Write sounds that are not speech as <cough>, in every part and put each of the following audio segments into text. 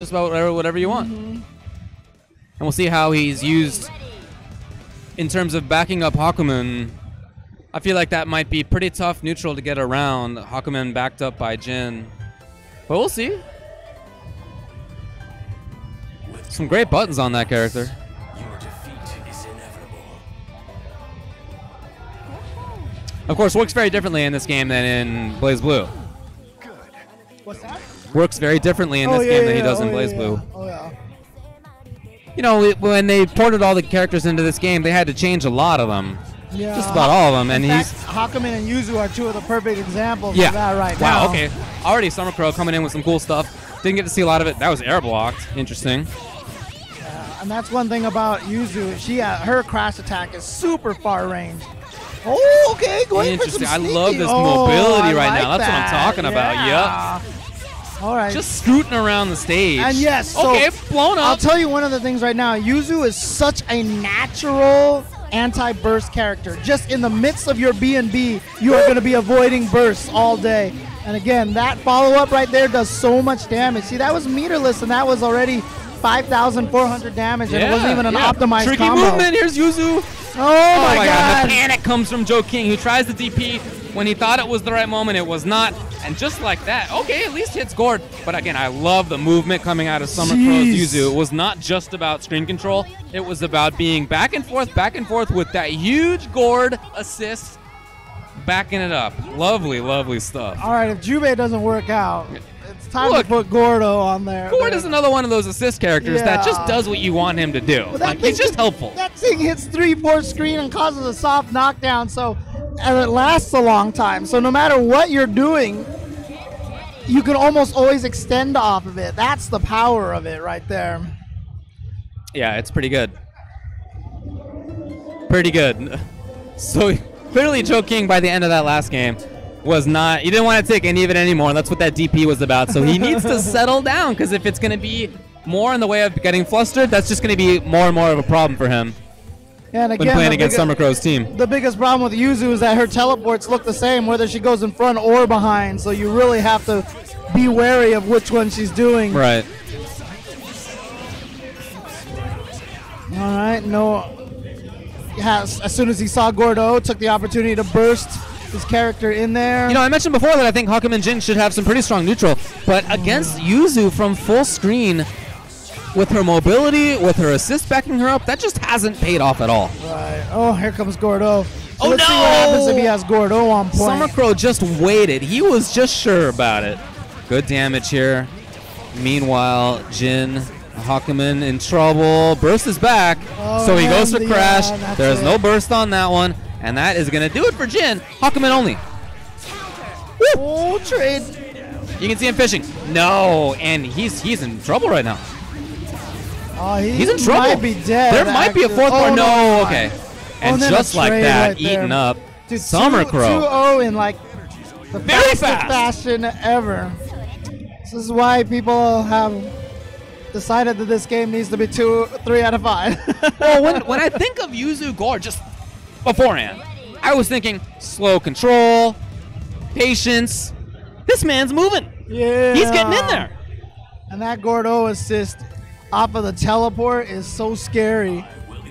just about whatever, whatever you want. Mm-hmm. And we'll see how he's used in terms of backing up Hakumen. I feel like that might be pretty tough neutral to get around. Hakumen backed up by Jin. But we'll see. Some great buttons on that character. Your defeat is inevitable. Of course, works very differently in this game than in BlazBlue. That? Works very differently in Oh, this yeah, game yeah, than he does Oh, in Blaze yeah. Blue. Oh yeah. You know, it- when they ported all the characters into this game, they had to change a lot of them. Yeah. Just about all of them. And In he's fact, Hakumen and Yuzu are two of the perfect examples Yeah. of that right wow. now. Wow, okay. Already Summer Crow coming in with some cool stuff. Didn't get to see a lot of it. That was air blocked. Interesting. And that's one thing about Yuzu. She uh, her crash attack is super far range. Oh, okay, going for some Interesting. I love this Oh, mobility I right like now. That's what I'm that. talking about. Yeah. All right. Just scooting around the stage. and yes, so okay, blown up. I'll tell you one of the things right now. Yuzu is such a natural anti-burst character. Just in the midst of your B and B, you are going to be avoiding bursts all day. And again, that follow-up right there does so much damage. See, that was meterless, and that was already 5,400 damage, and it wasn't even an yeah. optimized Tricky combo. movement. Here's Yuzu. Oh, oh my, god. god! The panic comes from Joking, who tries the DP when he thought it was the right moment. It was not. And just like that, okay, at least hits Gord. But again, I love the movement coming out of Summer Crow's Yuzu. It was not just about screen control. It was about being back and forth, back and forth with that huge Gord assist, backing it up. Lovely, lovely stuff. All right, if Jubei doesn't work out, it's time Look. to put Gordeau on there. Gord is another one of those assist characters that just does what you want him to do. But that Like, he's thing- just helpful. That thing hits three, four screen and causes a soft knockdown. So, and it lasts a long time. So no matter what you're doing, you can almost always extend off of it. That's the power of it right there. Yeah, it's pretty good. Pretty good. <laughs> So <laughs> clearly, Joking by the end of that last game was not. He didn't want to take any of it anymore. And that's what that DP was about. So he needs to <laughs> settle down because if it's going to be more in the way of getting flustered, that's just going to be more and more of a problem for him And again, when playing against bigger- Summer Crow's team. The biggest problem with Yuzu is that her teleports look the same whether she goes in front or behind. So you really have to be wary of which one she's doing. Right. All right, no. Has, as soon as he saw Gordeau, took the opportunity to burst his character in there. You know, I mentioned before that I think Hakumen Jin should have some pretty strong neutral, but against Yuzu from full screen, with her mobility, with her assist backing her up, that just hasn't paid off at all. Right. Oh, here comes Gordeau. So Oh, let's see what happens if he has Gordeau on point. Summer Crow just waited. He was just sure about it. Good damage here. Meanwhile, Jin Hakumen in trouble. Burst is back, Oh, so he goes for the, crash. uh, There's it. no burst on that one, and that is going to do it for Jin. Hakumen only. Oh, trade. You can see him fishing. No, and he's he's in trouble right now. Oh, he He's in trouble. might be dead. There might be a actually. fourth oh, one. No, no, okay. Oh, And just like that, right eaten up. Dude, Summer two, Crow. 2-0 in like the Very fastest fast. fashion ever. This is why people have decided that this game needs to be two, three out of five. <laughs> well, when, when I think of Yuzu Gore just beforehand, I was thinking slow control, patience. This man's moving. yeah, He's getting in there. And that Gordeau assist off of the teleport is so scary.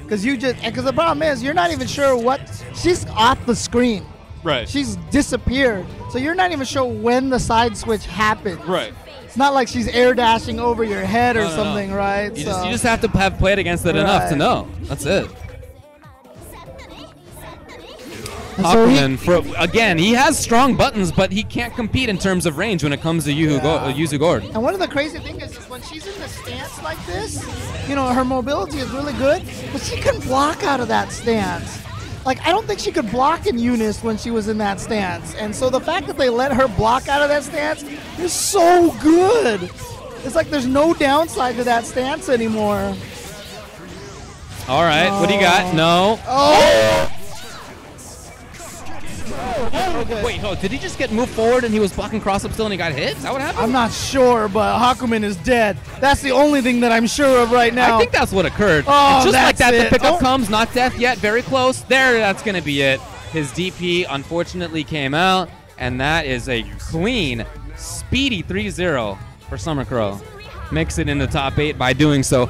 Because you just, because the problem is, you're not even sure what, she's off the screen. Right. She's disappeared. So you're not even sure when the side switch happened. right. It's not like she's air dashing over your head or No, no, no. something, right? You so, just, you just have to have played against it enough to know. That's it. So he- for, again, he has strong buttons, but he can't compete in terms of range when it comes to Yuzu, Go, uh, Yuzu Gord. And one of the crazy things when she's in the stance like this, you know, her mobility is really good, but she can block out of that stance. Like, I don't think she could block in UNIST when she was in that stance. And so the fact that they let her block out of that stance is so good. It's like there's no downside to that stance anymore. All right, what do you got? No. Oh! oh. Wait, oh, did he just get moved forward and he was blocking cross up still and he got hit? Is that what happened? I'm not sure, but Hakumen is dead. That's the only thing that I'm sure of right now. I think that's what occurred. Oh, and just like that, it. the pickup Oh. comes, not death yet, very close. There, that's going to be it. His DP unfortunately came out, and that is a clean, speedy 3 0 for Summer Crow. makes it in the top eight by doing so.